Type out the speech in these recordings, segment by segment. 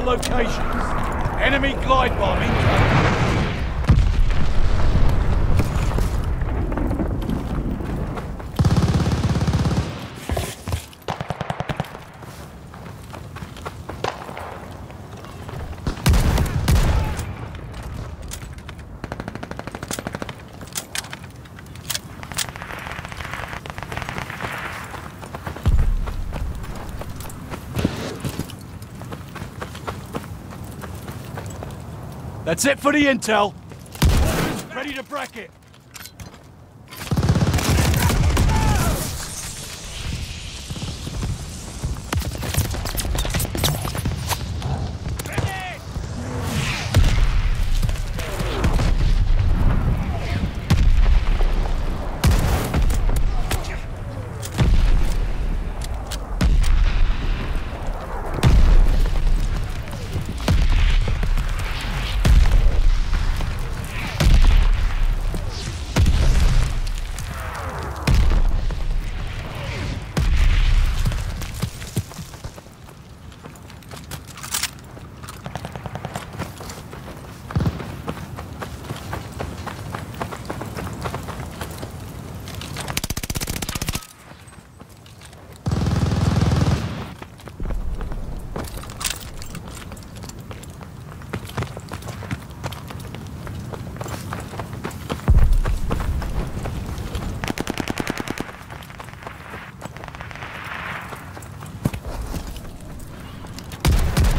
locations. Enemy glide bomb That's it for the intel. Ready to bracket.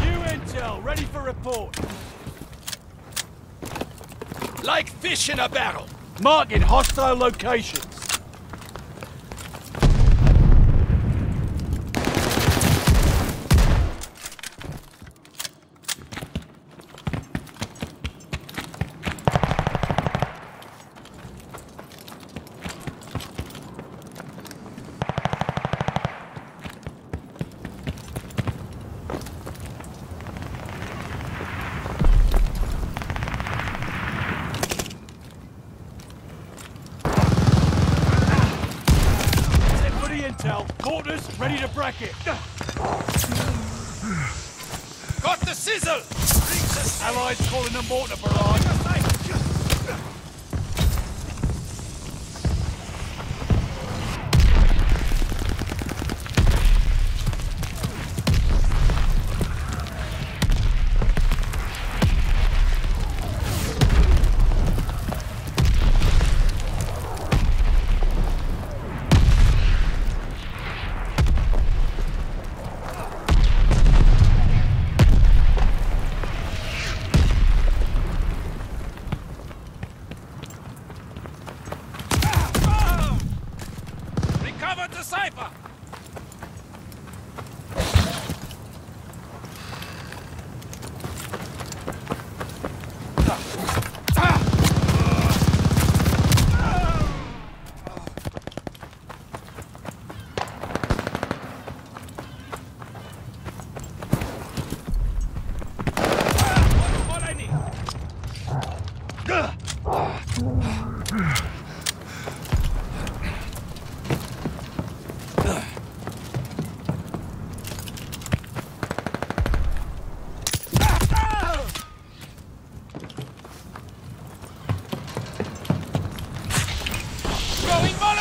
New intel, ready for report. Like fish in a barrel. Marking hostile locations. That's it for the Mortars, ready to bracket. Got the sizzle. Allies calling a mortar barrage.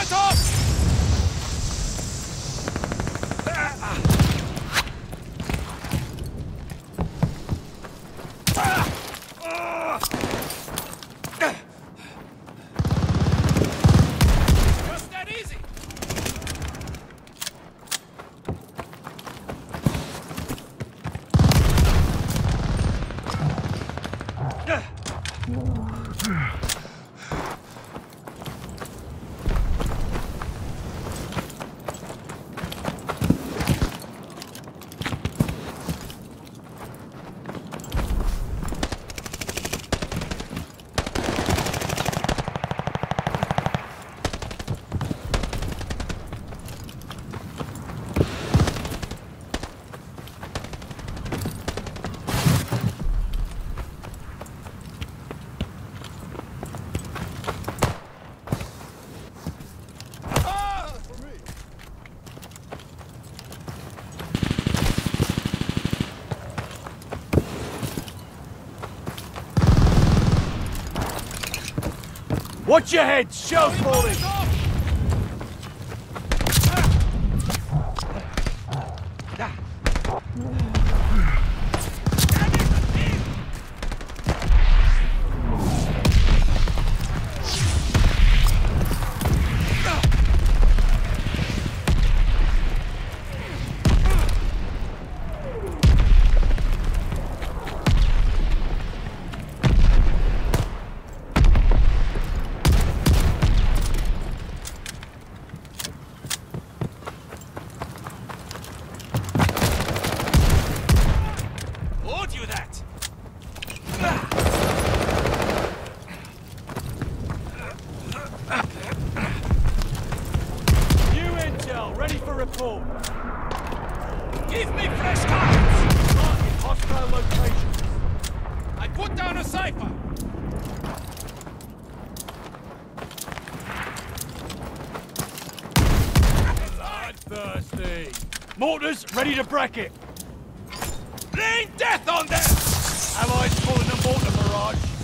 Get up! Watch your head! Shells falling! Cipher! Bloodthirsty. Mortars, ready to bracket. Rain death on them! Allies calling a mortar barrage.